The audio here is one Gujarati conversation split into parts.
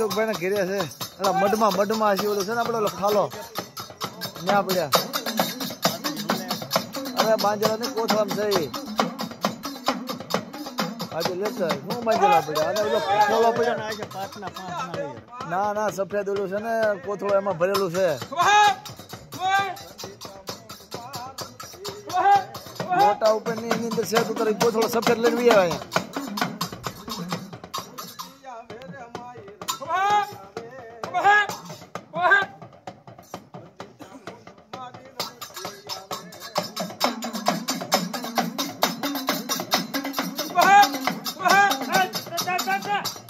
અશોકભાઈ ને ઘેરે છે. એટલે મઢમાં મઢમાં હશે ઓલું છે ને આપડે ખાલો. ત્યાં પડ્યા. અરે બાંજરા ને કોથળામ પડ્યા? અને ના ના, સફેદ ઓલું છે ને, કોથળો એમાં ભરેલું છે. મોટા ઉપરની એની અંદર છે તો તારે કોથળો સફેદ લઈને 这这这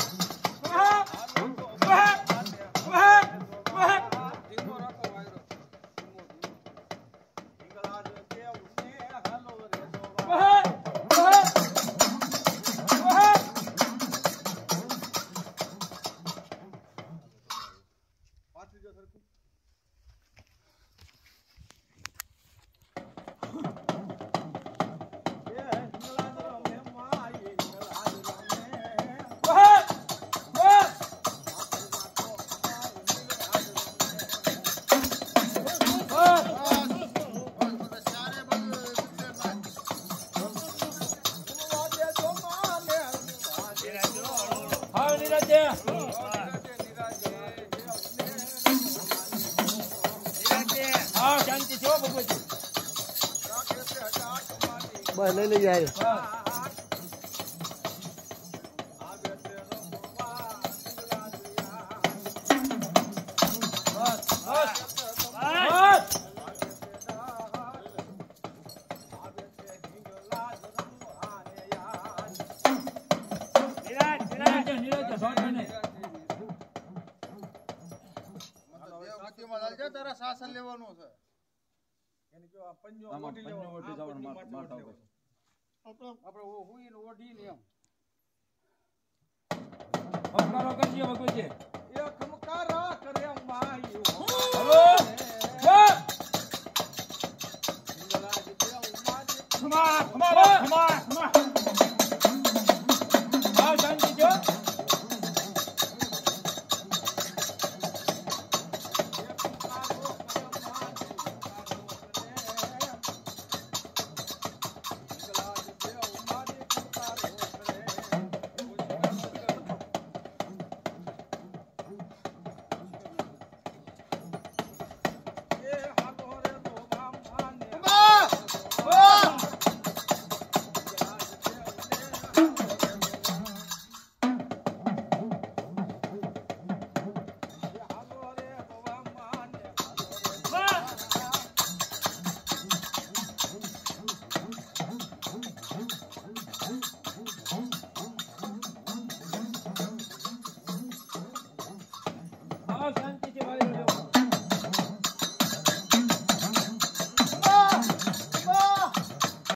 વી આવે અહીંયા. બસ લઈ લઈ જાય તારા શાસન લેવાનું છે આપણે હું એને ઓઢી ને એમ એ ખમકારા Santi.